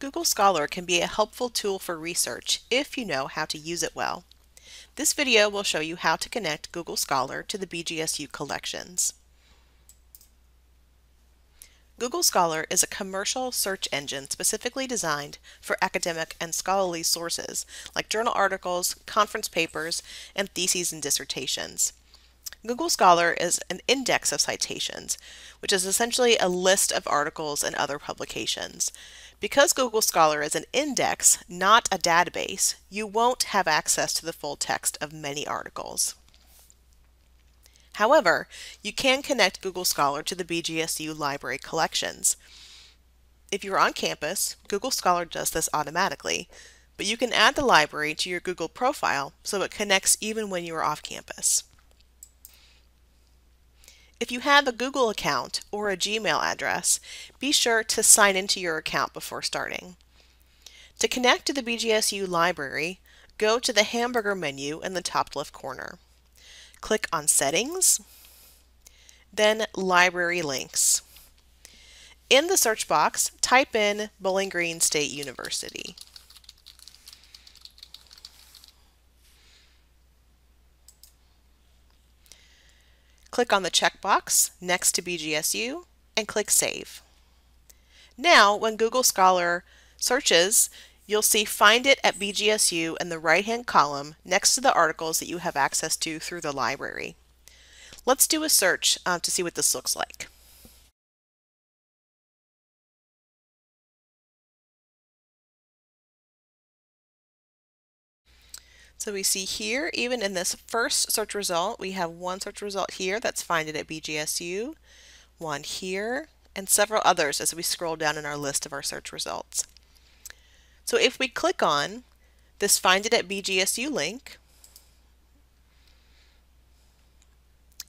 Google Scholar can be a helpful tool for research if you know how to use it well. This video will show you how to connect Google Scholar to the BGSU collections. Google Scholar is a commercial search engine specifically designed for academic and scholarly sources like journal articles, conference papers, and theses and dissertations. Google Scholar is an index of citations, which is essentially a list of articles and other publications. Because Google Scholar is an index, not a database, you won't have access to the full text of many articles. However, you can connect Google Scholar to the BGSU library collections. If you're on campus, Google Scholar does this automatically, but you can add the library to your Google profile so it connects even when you are off campus. If you have a Google account or a Gmail address, be sure to sign into your account before starting. To connect to the BGSU library, go to the hamburger menu in the top left corner. Click on Settings, then Library Links. In the search box, type in Bowling Green State University. Click on the checkbox next to BGSU and click Save. Now, when Google Scholar searches, you'll see Find It at BGSU in the right-hand column next to the articles that you have access to through the library. Let's do a search uh, to see what this looks like. So we see here, even in this first search result, we have one search result here that's find it at BGSU, one here, and several others as we scroll down in our list of our search results. So if we click on this find it at BGSU link,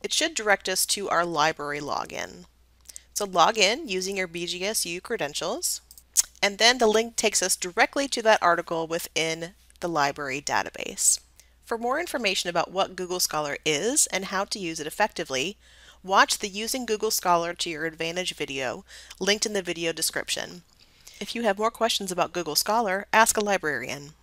it should direct us to our library login. So log in using your BGSU credentials, and then the link takes us directly to that article within the library database. For more information about what Google Scholar is and how to use it effectively, watch the Using Google Scholar to Your Advantage video linked in the video description. If you have more questions about Google Scholar, ask a librarian.